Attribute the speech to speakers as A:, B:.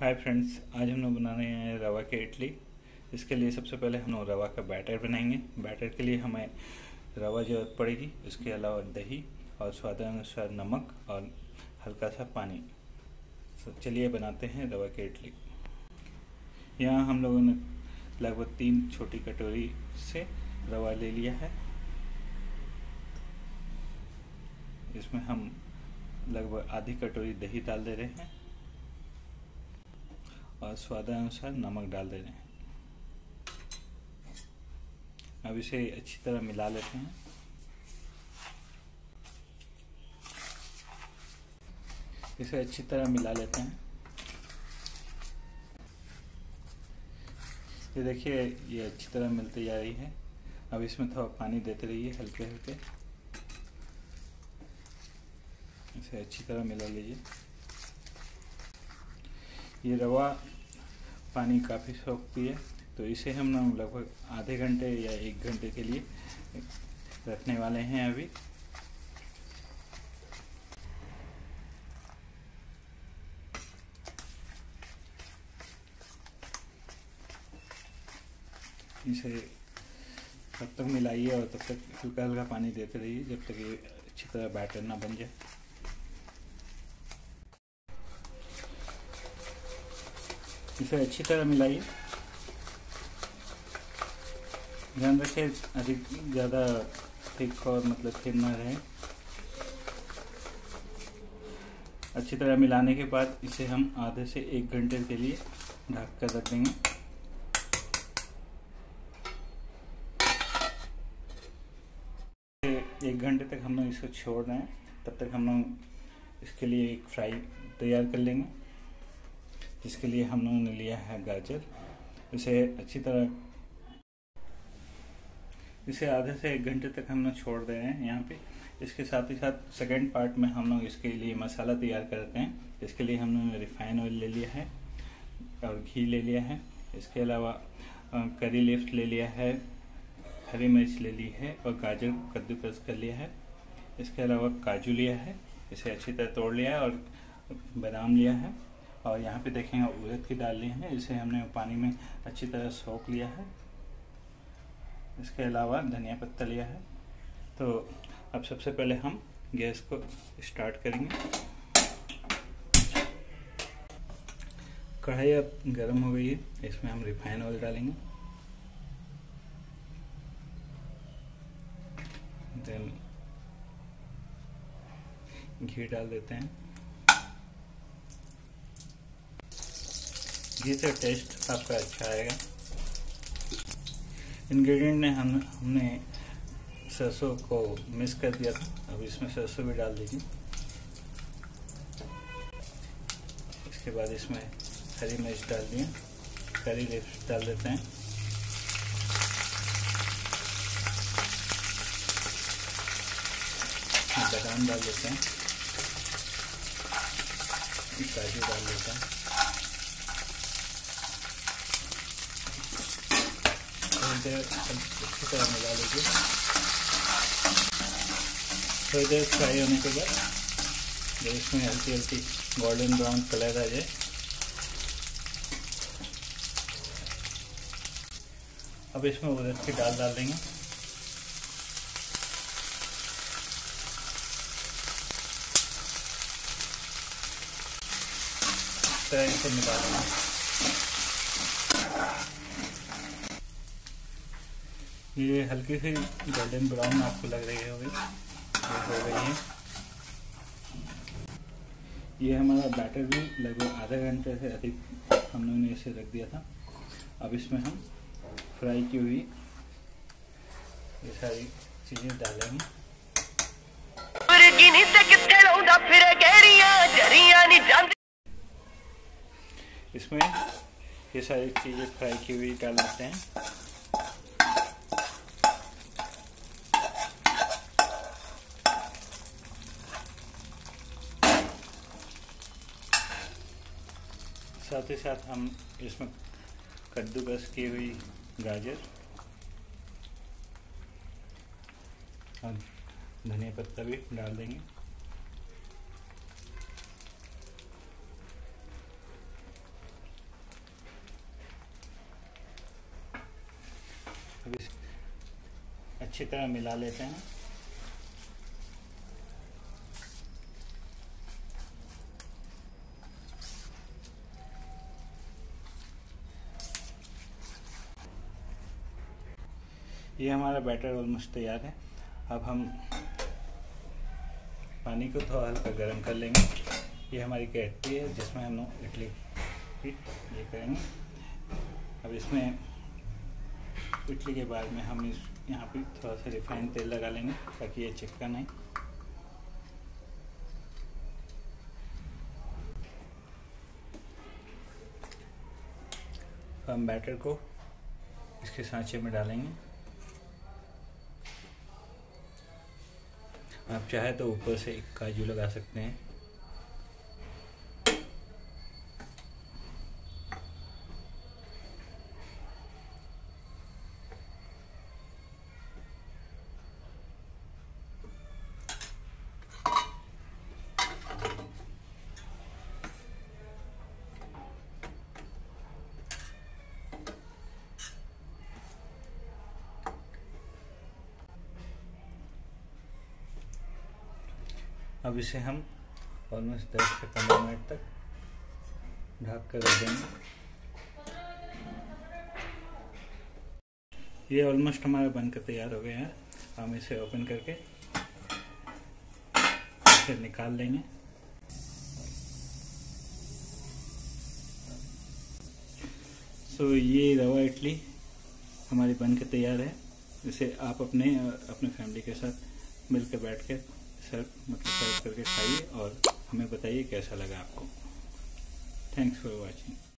A: Hi friends आज हम लोग बना रहे हैं रवा के इडली। इसके लिए सबसे पहले हम लोग रवा का बैटर बनाएँगे। बैटर के लिए हमें रवा ज़रूरत पड़ेगी उसके अलावा दही और स्वाद अनुसार नमक और हल्का सा पानी। तो चलिए बनाते हैं रवा के इडली। यहाँ हम लोगों ने लगभग तीन छोटी कटोरी से रवा ले लिया है। इसमें हम लगभग आधी कटोरी दही डाल दे रहे हैं। और स्वादानुसार नमक डाल दे रहे हैं। अब इसे अच्छी तरह मिला लेते हैं। इसे अच्छी तरह मिला लेते हैं। ये देखिए, ये अच्छी तरह मिलती जा रही है। अब इसमें थोड़ा पानी देते रहिए हल्के हल्के इसे अच्छी तरह मिला लीजिए। ये रवा पानी काफ़ी सोखती है तो इसे हम लगभग आधे घंटे या एक घंटे के लिए रखने वाले हैं अभी। इसे तब तक मिलाइए और तब तक हल्का हल्का पानी देते रहिए जब तक ये अच्छी तरह बैटर ना बन जाए। इसे अच्छी तरह मिलाइए ध्यान रखिए अधिक ज़्यादा थिक और मतलब फिर ना रहे अच्छी तरह मिलाने के बाद इसे हम आधे से एक घंटे के लिए ढक कर रख देंगे एक घंटे तक हम लोग इसको छोड़ रहे हैं तब तक हम लोग इसके लिए एक फ्राई तैयार कर लेंगे जिसके लिए हम लोगों ने लिया है गाजर। इसे अच्छी तरह इसे आधे से एक घंटे तक हम लोग छोड़ दे रहे हैं यहाँ पे। इसके साथ ही साथ सेकेंड पार्ट में हम लोग इसके लिए मसाला तैयार करते हैं। इसके लिए हम लोगों ने रिफाइन ऑयल ले लिया है और घी ले लिया है। इसके अलावा करी लिफ्ट ले लिया है, हरी मिर्च ले ली है और गाजर कद्दूकस कर लिया है। इसके अलावा काजू लिया है। इसे अच्छी तरह तोड़ लिया है और बादाम लिया है। और यहाँ पे देखेंगे उड़द की दाल ली है, इसे हमने पानी में अच्छी तरह सोख लिया है। इसके अलावा धनिया पत्ता लिया है। तो अब सबसे पहले हम गैस को स्टार्ट करेंगे। कढ़ाई अब गर्म हो गई है, इसमें हम रिफाइन ऑयल डालेंगे। देन घी डाल देते हैं। घी से टेस्ट आपका अच्छा आएगा। इंग्रेडिएंट ने हम, हमने सरसों को मिक्स कर दिया था। अब इसमें सरसों भी डाल दीजिए इसके बाद इसमें हरी मिर्च डाल दिए। करी लिप्स डाल देते हैं। बादाम डाल देते हैं। काजू डाल देते हैं। देर अच्छी तरह मिला लीजिए। थोड़ी देर फ्राई होने के बाद जब इसमें हल्की हल्की गोल्डन ब्राउन कलर आ जाए। अब इसमें उड़द की दाल डाल देंगे। तरह इसे मिला देंगे ये हल्की सी गोल्डन ब्राउन आपको लग रही होगी ये हो गई है। ये हमारा बैटर भी लगभग आधा घंटे से अधिक हम लोगों ने इसे रख दिया था। अब इसमें हम फ्राई की हुई ये सारी चीज़ें डालेंगे। इसमें ये सारी चीज़ें फ्राई की हुई डाल देते हैं। साथ ही साथ हम इसमें कद्दूकस की हुई गाजर और धनिया पत्ता भी डाल देंगे। अब इस अच्छी तरह मिला लेते हैं। ये हमारा बैटर ऑलमोस्ट तैयार है। अब हम पानी को थोड़ा हल्का गर्म कर लेंगे। ये हमारी कैटरी है, जिसमें हम लोग इडली ये करेंगे। अब इसमें इडली के बाद में हम इस यहाँ पे थोड़ा सा रिफाइंड तेल लगा लेंगे, ताकि ये चिपका नहीं। हम बैटर को इसके सांचे में डालेंगे। आप चाहे तो ऊपर से एक काजू लगा सकते हैं। अब इसे हम ऑलमोस्ट दस से पंद्रह मिनट तक ढक कर रख देंगे ये ऑलमोस्ट हमारा बनकर तैयार हो गया है। हम इसे ओपन करके इसे निकाल लेंगे। सो so, ये रवा इडली हमारी बन के तैयार है। इसे आप अपने अपने फैमिली के साथ मिलकर बैठ के सर्व मतलब सर्व करके खाइए और हमें बताइए कैसा लगा आपको। Thanks for watching